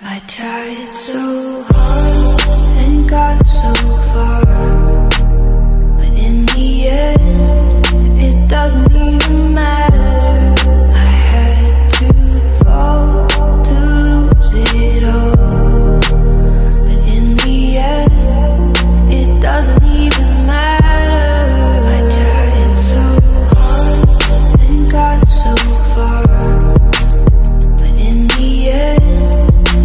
I tried so